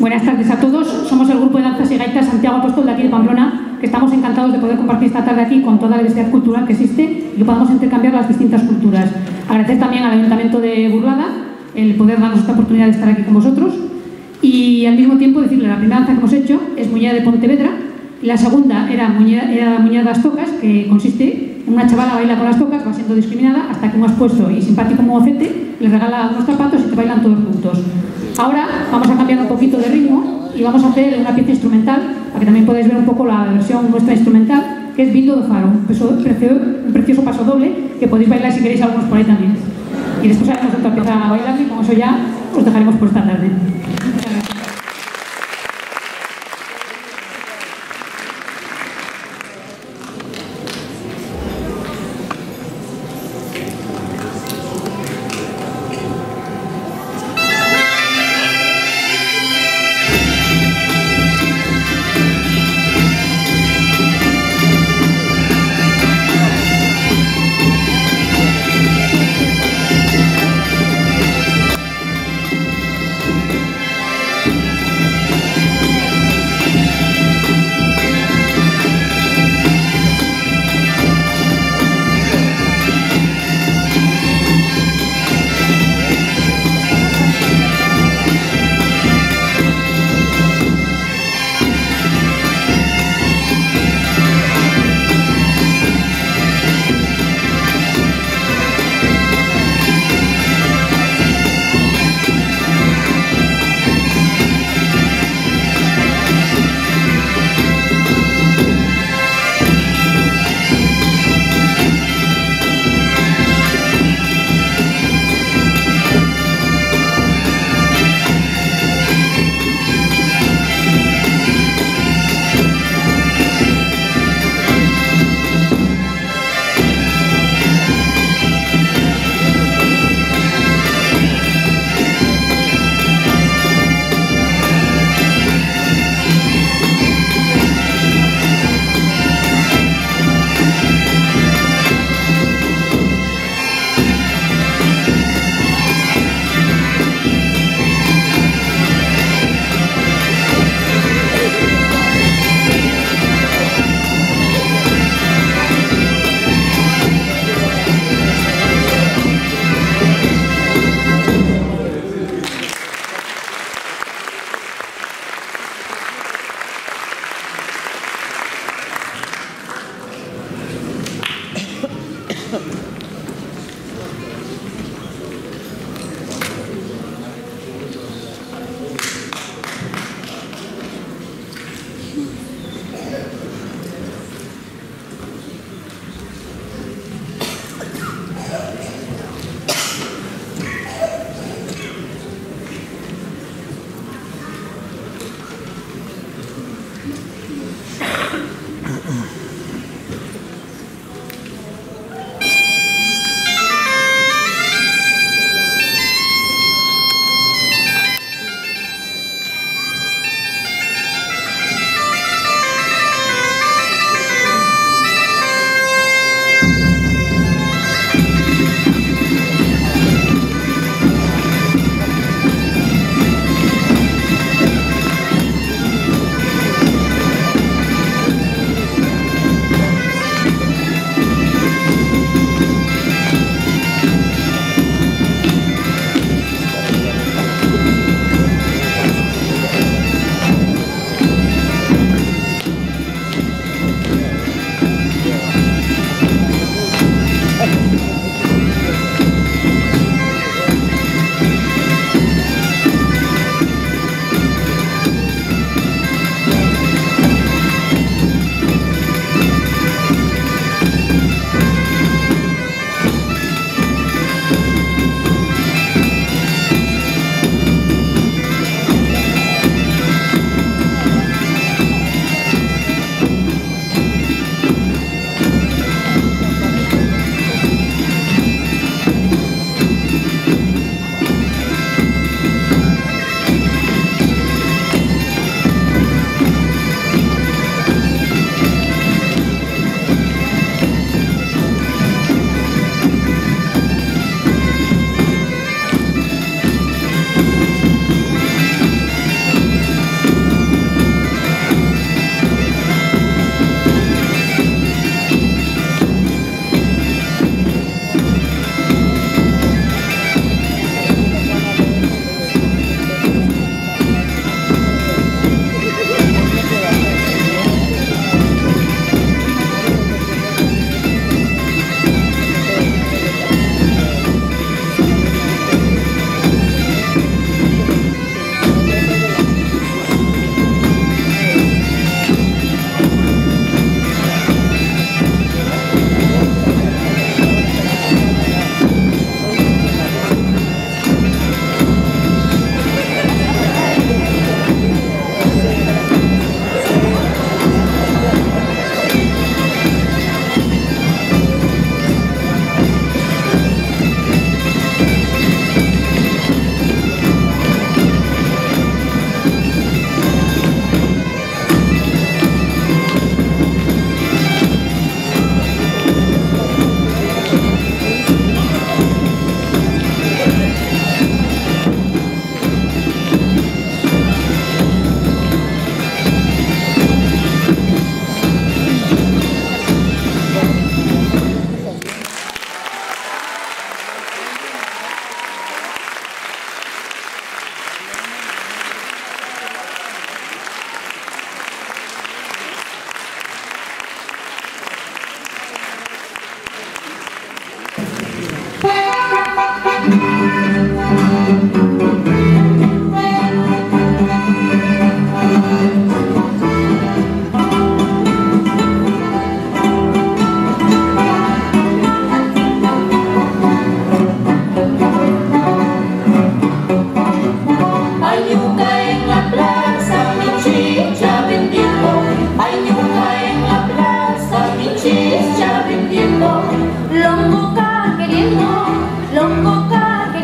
Buenas tardes a todos. Somos el grupo de danzas y gaitas Santiago Apóstol de aquí de Pamplona, que estamos encantados de poder compartir esta tarde aquí con toda la diversidad cultural que existe y que podamos intercambiar las distintas culturas. Agradecer también al Ayuntamiento de Burlada el poder darnos esta oportunidad de estar aquí con vosotros y al mismo tiempo decirle la primera danza que hemos hecho es Muñeca de Pontevedra la segunda era Muñeca, era de las Tocas, que consiste en una chavala baila con las tocas, va siendo discriminada hasta que un espuesto y simpático mocete le regala unos zapatos y que bailan todos juntos. Ahora vamos a cambiar un poquito de ritmo y vamos a hacer una pieza instrumental para que también podáis ver un poco la versión nuestra instrumental, que es Bildo de Faro, un precioso paso doble que podéis bailar si queréis algunos por ahí también. Y después haremos otra pieza a bailar y con eso ya os dejaremos por esta tarde.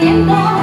年糕。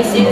Ay, si